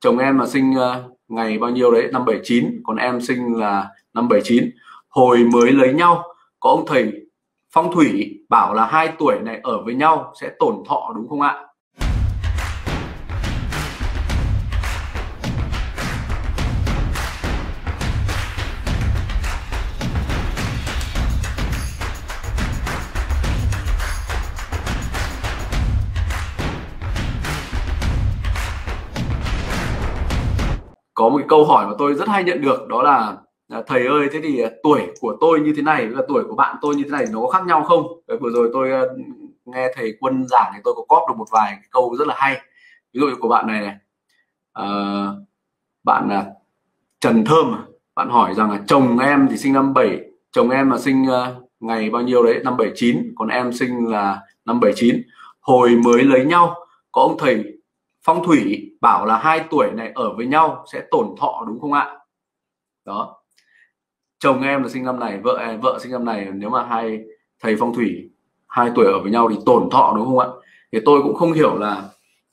chồng em là sinh uh, ngày bao nhiêu đấy? Năm 79 còn em sinh là năm 79 hồi mới lấy nhau có ông thầy phong thủy bảo là hai tuổi này ở với nhau sẽ tổn thọ đúng không ạ? Có một câu hỏi mà tôi rất hay nhận được đó là à, thầy ơi thế thì à, tuổi của tôi như thế này và tuổi của bạn tôi như thế này nó có khác nhau không? Vừa rồi tôi à, nghe thầy quân giảng thì tôi có cóp được một vài câu rất là hay. Ví dụ của bạn này này à, bạn là Trần Thơm bạn hỏi rằng là chồng em thì sinh năm 7 chồng em là sinh ngày bao nhiêu đấy? Năm 79 còn em sinh là năm 79 hồi mới lấy nhau có ông thầy phong thủy bảo là hai tuổi này ở với nhau sẽ tổn thọ đúng không ạ? Đó. Chồng em là sinh năm này vợ em vợ sinh năm này nếu mà hai thầy phong thủy hai tuổi ở với nhau thì tổn thọ đúng không ạ? Thì tôi cũng không hiểu là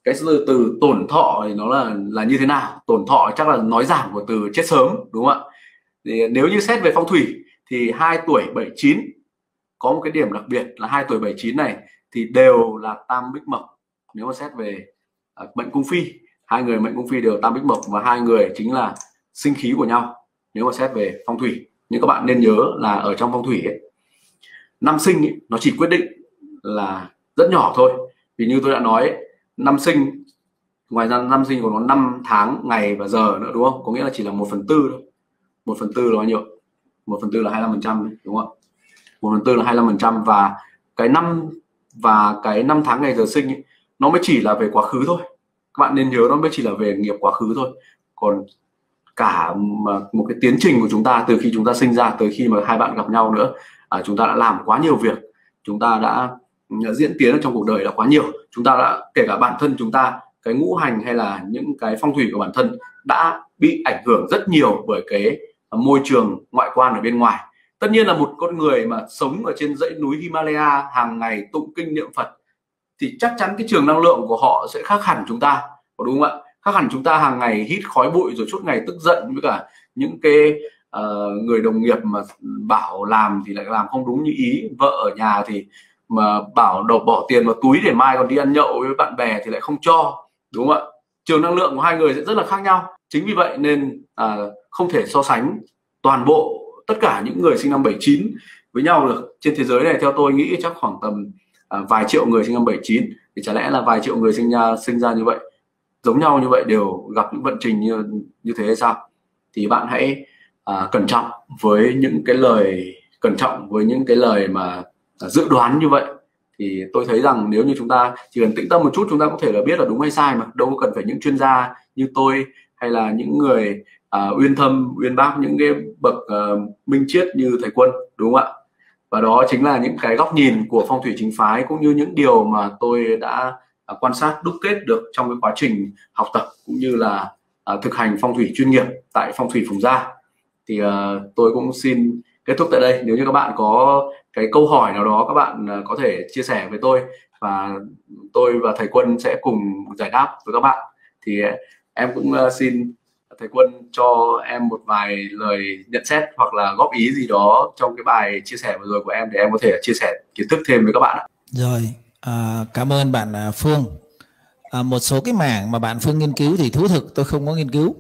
cái từ, từ tổn thọ thì nó là là như thế nào. Tổn thọ chắc là nói giảm của từ chết sớm đúng không ạ? Thì nếu như xét về phong thủy thì hai tuổi 79 có một cái điểm đặc biệt là hai tuổi 79 này thì đều là tam bích mộc. Nếu mà xét về bệnh mệnh cung phi. Hai người mệnh cung phi đều tam bích mộc và hai người chính là sinh khí của nhau. Nếu mà xét về phong thủy nhưng các bạn nên nhớ là ở trong phong thủy ấy, năm sinh ấy, nó chỉ quyết định là rất nhỏ thôi. Vì như tôi đã nói ấy, năm sinh ngoài ra năm sinh còn có năm tháng ngày và giờ nữa đúng không? Có nghĩa là chỉ là một phần tư thôi. Một phần tư là bao nhiêu? Một phần tư là 25 phần trăm đúng không một phần tư là 25 phần trăm và cái năm và cái năm tháng ngày giờ sinh ấy, nó mới chỉ là về quá khứ thôi. Các bạn nên nhớ nó mới chỉ là về nghiệp quá khứ thôi. Còn cả một cái tiến trình của chúng ta từ khi chúng ta sinh ra tới khi mà hai bạn gặp nhau nữa à, chúng ta đã làm quá nhiều việc chúng ta đã ừ, diễn tiến ở trong cuộc đời là quá nhiều. Chúng ta đã kể cả bản thân chúng ta cái ngũ hành hay là những cái phong thủy của bản thân đã bị ảnh hưởng rất nhiều bởi cái môi trường ngoại quan ở bên ngoài. Tất nhiên là một con người mà sống ở trên dãy núi Himalaya hàng ngày tụng kinh niệm Phật thì chắc chắn cái trường năng lượng của họ sẽ khác hẳn chúng ta có đúng không ạ? Khác hẳn chúng ta hàng ngày hít khói bụi rồi suốt ngày tức giận với cả những cái uh, người đồng nghiệp mà bảo làm thì lại làm không đúng như ý. Vợ ở nhà thì mà bảo đổ bỏ tiền vào túi để mai còn đi ăn nhậu với bạn bè thì lại không cho đúng không ạ? Trường năng lượng của hai người sẽ rất là khác nhau. Chính vì vậy nên à, không thể so sánh toàn bộ tất cả những người sinh năm 79 với nhau được. Trên thế giới này theo tôi nghĩ chắc khoảng tầm à, vài triệu người sinh năm 79 thì chả lẽ là vài triệu người sinh ra sinh ra như vậy giống nhau như vậy đều gặp những vận trình như như thế hay sao? Thì bạn hãy à, cẩn trọng với những cái lời cẩn trọng với những cái lời mà à, dự đoán như vậy. Thì tôi thấy rằng nếu như chúng ta chỉ cần tĩnh tâm một chút chúng ta có thể là biết là đúng hay sai mà đâu có cần phải những chuyên gia như tôi hay là những người à, uyên thâm uyên bác những cái bậc à, minh triết như thầy quân đúng không ạ? Và đó chính là những cái góc nhìn của phong thủy chính phái cũng như những điều mà tôi đã à, quan sát, đúc kết được trong cái quá trình học tập cũng như là à, thực hành phong thủy chuyên nghiệp tại phong thủy phùng gia. Thì à, tôi cũng xin kết thúc tại đây. Nếu như các bạn có cái câu hỏi nào đó các bạn có thể chia sẻ với tôi và tôi và thầy quân sẽ cùng giải đáp với các bạn. Thì em cũng xin thầy quân cho em một vài lời nhận xét hoặc là góp ý gì đó trong cái bài chia sẻ vừa rồi của em để em có thể chia sẻ kiến thức thêm với các bạn ạ. Rồi, à, cảm ơn bạn à, Phương. À, một số cái mảng mà bạn Phương nghiên cứu thì thú thực tôi không có nghiên cứu.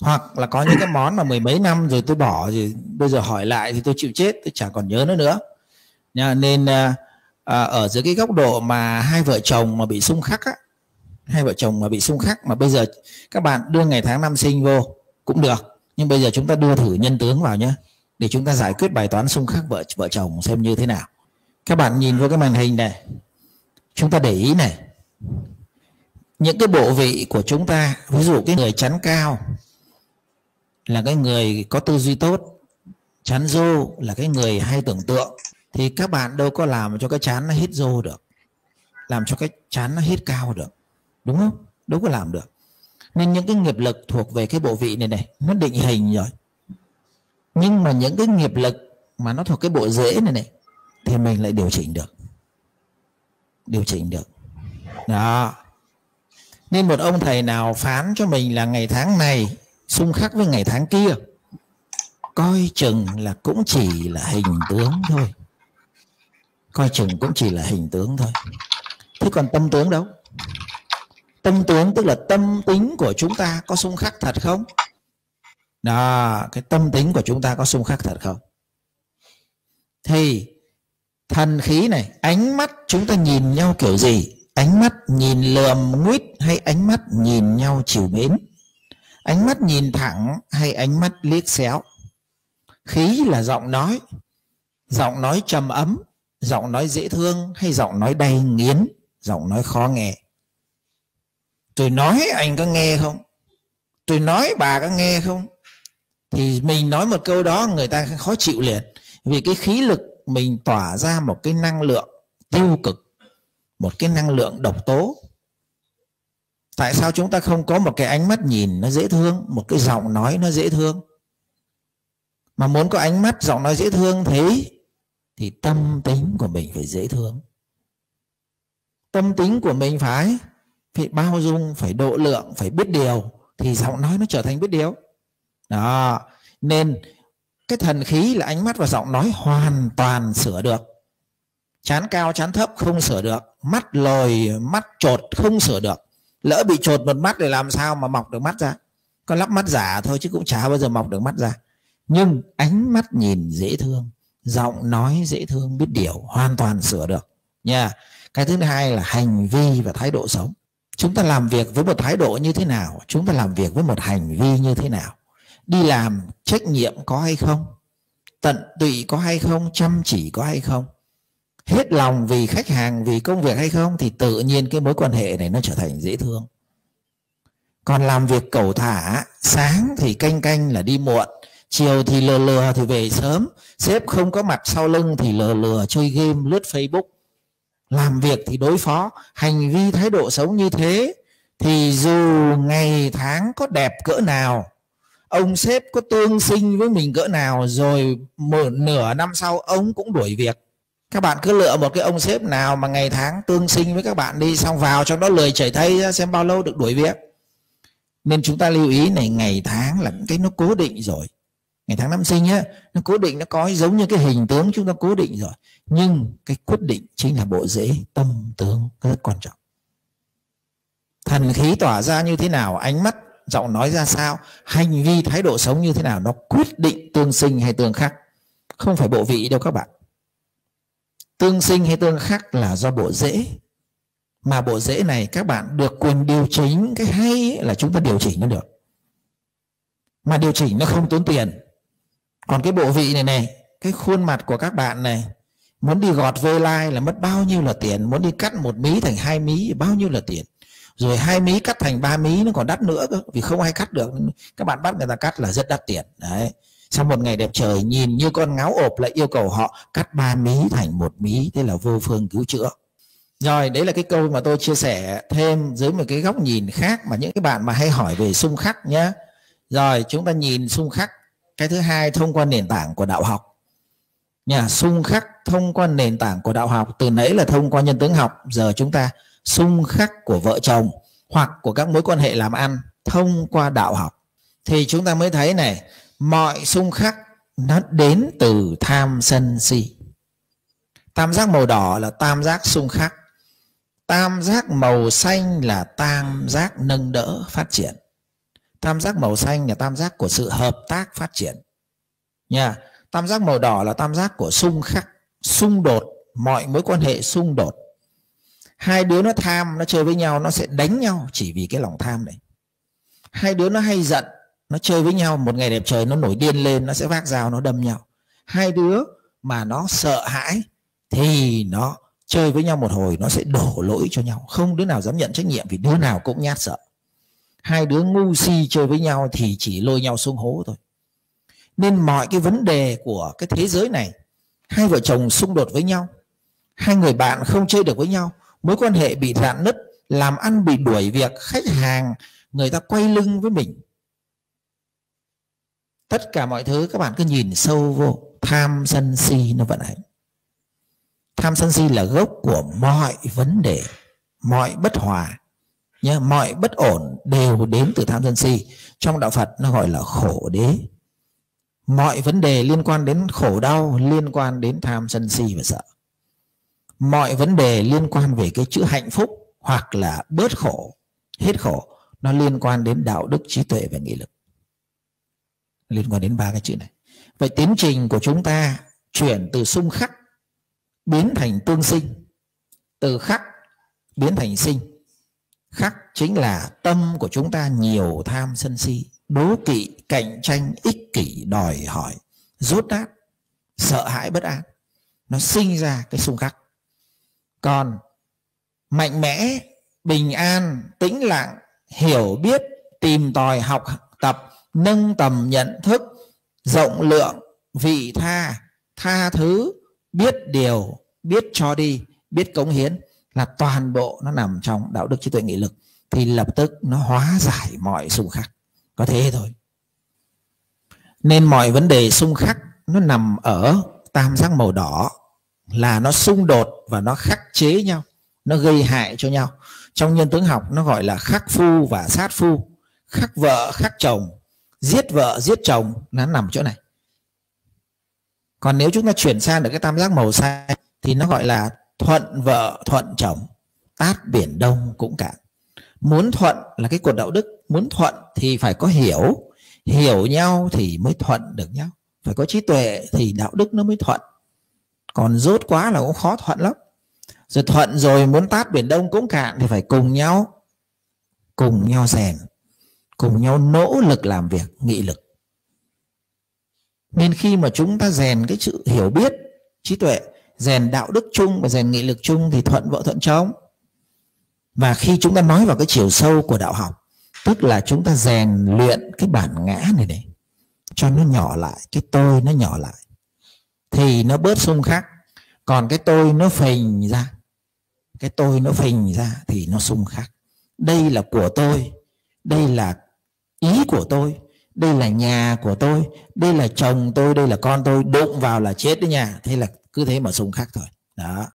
Hoặc là có những cái món mà mười mấy năm rồi tôi bỏ thì bây giờ hỏi lại thì tôi chịu chết, tôi chẳng còn nhớ nữa nữa. Nha, nên à, à, ở dưới cái góc độ mà hai vợ chồng mà bị xung khắc á, hai vợ chồng mà bị xung khắc mà bây giờ các bạn đưa ngày tháng năm sinh vô cũng được. Nhưng bây giờ chúng ta đưa thử nhân tướng vào nhé để chúng ta giải quyết bài toán xung khắc vợ vợ chồng xem như thế nào. Các bạn nhìn vào cái màn hình này, chúng ta để ý này. Những cái bộ vị của chúng ta, ví dụ cái người chắn cao là cái người có tư duy tốt, chắn rô là cái người hay tưởng tượng, thì các bạn đâu có làm cho cái chán nó hít rô được, làm cho cái chán nó hít cao được đúng không? Đâu có làm được. Nên những cái nghiệp lực thuộc về cái bộ vị này này, nó định hình rồi. Nhưng mà những cái nghiệp lực mà nó thuộc cái bộ rễ này này, thì mình lại điều chỉnh được. Điều chỉnh được. Đó. Nên một ông thầy nào phán cho mình là ngày tháng này xung khắc với ngày tháng kia, coi chừng là cũng chỉ là hình tướng thôi. Coi chừng cũng chỉ là hình tướng thôi. Thế còn tâm tướng đâu? Tâm tướng, tức là tâm tính của chúng ta có xung khắc thật không? Đó, cái tâm tính của chúng ta có xung khắc thật không? Thì thần khí này, ánh mắt chúng ta nhìn nhau kiểu gì? Ánh mắt nhìn lườm nguyết hay ánh mắt nhìn nhau chiều mến? Ánh mắt nhìn thẳng hay ánh mắt liếc xéo? Khí là giọng nói. Giọng nói trầm ấm, giọng nói dễ thương hay giọng nói đầy nghiến, giọng nói khó nghe? Tôi nói anh có nghe không? Tôi nói bà có nghe không? Thì mình nói một câu đó người ta khó chịu liền. Vì cái khí lực mình tỏa ra một cái năng lượng tiêu cực, một cái năng lượng độc tố. Tại sao chúng ta không có một cái ánh mắt nhìn nó dễ thương, một cái giọng nói nó dễ thương? Mà muốn có ánh mắt giọng nói dễ thương thế, thì tâm tính của mình phải dễ thương. Tâm tính của mình phải phải bao dung, phải độ lượng, phải biết điều, thì giọng nói nó trở thành biết điều. Đó. Nên cái thần khí là ánh mắt và giọng nói hoàn toàn sửa được. Chán cao, chán thấp không sửa được. Mắt lồi, mắt trột không sửa được. Lỡ bị trột một mắt để làm sao mà mọc được mắt ra? Có lắp mắt giả thôi chứ cũng chả bao giờ mọc được mắt ra. Nhưng ánh mắt nhìn dễ thương, giọng nói dễ thương, biết điều, hoàn toàn sửa được. Nha. Cái thứ hai là hành vi và thái độ sống chúng ta làm việc với một thái độ như thế nào? Chúng ta làm việc với một hành vi như thế nào? Đi làm trách nhiệm có hay không? Tận tụy có hay không? Chăm chỉ có hay không? Hết lòng vì khách hàng, vì công việc hay không? Thì tự nhiên cái mối quan hệ này nó trở thành dễ thương. Còn làm việc cầu thả, sáng thì canh canh là đi muộn, chiều thì lừa lừa thì về sớm, sếp không có mặt sau lưng thì lừa lừa chơi game, lướt facebook làm việc thì đối phó. Hành vi thái độ sống như thế thì dù ngày tháng có đẹp cỡ nào, ông sếp có tương sinh với mình cỡ nào rồi một nửa năm sau ông cũng đuổi việc. Các bạn cứ lựa một cái ông sếp nào mà ngày tháng tương sinh với các bạn đi, xong vào trong đó lười chảy thay ra xem bao lâu được đuổi việc. Nên chúng ta lưu ý này, ngày tháng là cái nó cố định rồi ngày tháng năm sinh á, nó cố định, nó có giống như cái hình tướng chúng ta cố định rồi. Nhưng cái quyết định chính là bộ rễ, tâm tướng rất quan trọng. Thần khí tỏa ra như thế nào, ánh mắt, giọng nói ra sao, hành vi, thái độ sống như thế nào, nó quyết định tương sinh hay tương khắc. Không phải bộ vị đâu các bạn. Tương sinh hay tương khắc là do bộ rễ. Mà bộ rễ này các bạn được quyền điều chỉnh, cái hay là chúng ta điều chỉnh nó được. Mà điều chỉnh nó không tốn tiền còn cái bộ vị này này, cái khuôn mặt của các bạn này, muốn đi gọt vê lai là mất bao nhiêu là tiền, muốn đi cắt một mí thành hai mí bao nhiêu là tiền. Rồi hai mí cắt thành ba mí nó còn đắt nữa cơ, vì không ai cắt được. Các bạn bắt người ta cắt là rất đắt tiền. Đấy. Sau một ngày đẹp trời, nhìn như con ngáo ộp lại yêu cầu họ cắt ba mí thành một mí, thế là vô phương cứu chữa. Rồi, đấy là cái câu mà tôi chia sẻ thêm dưới một cái góc nhìn khác mà những cái bạn mà hay hỏi về xung khắc nhé rồi, chúng ta nhìn xung khắc cái thứ hai, thông qua nền tảng của đạo học. Nhà xung khắc thông qua nền tảng của đạo học, từ nãy là thông qua nhân tướng học, giờ chúng ta xung khắc của vợ chồng hoặc của các mối quan hệ làm ăn thông qua đạo học. Thì chúng ta mới thấy này, mọi xung khắc nó đến từ tham sân si. Tam giác màu đỏ là tam giác xung khắc. Tam giác màu xanh là tam giác nâng đỡ phát triển tam giác màu xanh là tam giác của sự hợp tác phát triển. Nha, tam giác màu đỏ là tam giác của xung khắc, xung đột, mọi mối quan hệ xung đột. Hai đứa nó tham, nó chơi với nhau, nó sẽ đánh nhau chỉ vì cái lòng tham này. Hai đứa nó hay giận, nó chơi với nhau, một ngày đẹp trời nó nổi điên lên, nó sẽ vác dao, nó đâm nhau. Hai đứa mà nó sợ hãi thì nó chơi với nhau một hồi, nó sẽ đổ lỗi cho nhau. Không đứa nào dám nhận trách nhiệm vì đứa nào cũng nhát sợ hai đứa ngu si chơi với nhau thì chỉ lôi nhau xuống hố thôi. Nên mọi cái vấn đề của cái thế giới này, hai vợ chồng xung đột với nhau, hai người bạn không chơi được với nhau, mối quan hệ bị rạn nứt, làm ăn bị đuổi việc khách hàng, người ta quay lưng với mình. Tất cả mọi thứ các bạn cứ nhìn sâu vô, tham sân si nó vận hành tham sân si là gốc của mọi vấn đề, mọi bất hòa nhé mọi bất ổn đều đến từ tham sân si. Trong đạo phật nó gọi là khổ đế. Mọi vấn đề liên quan đến khổ đau, liên quan đến tham sân si và sợ. Mọi vấn đề liên quan về cái chữ hạnh phúc hoặc là bớt khổ, hết khổ, nó liên quan đến đạo đức, trí tuệ và nghị lực. Liên quan đến ba cái chữ này. Vậy tiến trình của chúng ta chuyển từ xung khắc biến thành tương sinh, từ khắc biến thành sinh khắc chính là tâm của chúng ta nhiều tham sân si. Đố kỵ, cạnh tranh, ích kỷ, đòi hỏi. Rốt nát, sợ hãi, bất an. Nó sinh ra cái xung khắc. Còn mạnh mẽ, bình an, tĩnh lặng, hiểu biết, tìm tòi học tập, nâng tầm nhận thức, rộng lượng, vị tha tha thứ, biết điều, biết cho đi, biết cống hiến là toàn bộ nó nằm trong đạo đức trí tuệ nghị lực, thì lập tức nó hóa giải mọi xung khắc. Có thế thôi. Nên mọi vấn đề xung khắc nó nằm ở tam giác màu đỏ, là nó xung đột và nó khắc chế nhau, nó gây hại cho nhau. Trong nhân tướng học nó gọi là khắc phu và sát phu. Khắc vợ, khắc chồng, giết vợ, giết chồng, nó nằm chỗ này. Còn nếu chúng ta chuyển sang được cái tam giác màu xanh, thì nó gọi là thuận vợ, thuận chồng, tát biển đông cũng cạn muốn thuận là cái cột đạo đức, muốn thuận thì phải có hiểu. Hiểu nhau thì mới thuận được nhau. Phải có trí tuệ thì đạo đức nó mới thuận. Còn rốt quá là cũng khó thuận lắm. Rồi thuận rồi muốn tát biển đông cũng cạn thì phải cùng nhau cùng nhau rèn, cùng nhau nỗ lực làm việc, nghị lực. Nên khi mà chúng ta rèn cái sự hiểu biết, trí tuệ rèn đạo đức chung và rèn nghị lực chung thì thuận vợ thuận chồng. Và khi chúng ta nói vào cái chiều sâu của đạo học, tức là chúng ta rèn luyện cái bản ngã này này, cho nó nhỏ lại, cái tôi nó nhỏ lại, thì nó bớt xung khắc. Còn cái tôi nó phình ra, cái tôi nó phình ra thì nó xung khắc. Đây là của tôi, đây là ý của tôi, đây là nhà của tôi, đây là chồng tôi, đây là con tôi, đụng vào là chết đấy nha. Thế là cứ thế mà xung khắc thôi. Đó.